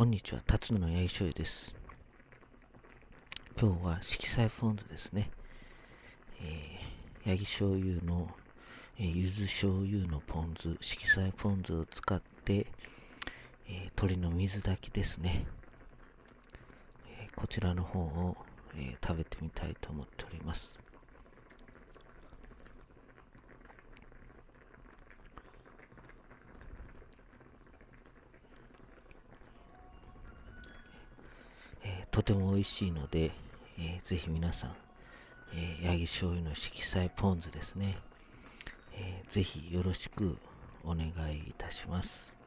こんにちは、辰野の八木醤油です。今日は色彩ポン酢ですね。えー、八木醤油の、えー、柚子醤油のポン酢、色彩ポン酢を使って、えー鶏の水炊きですね。えーこちらの方を、えー食べてみたいと思っております。えーとても美味しいので、えーぜひ皆さん、えー、ヤギ醤油の色彩ポン酢ですね、えーぜひよろしくお願いいたします。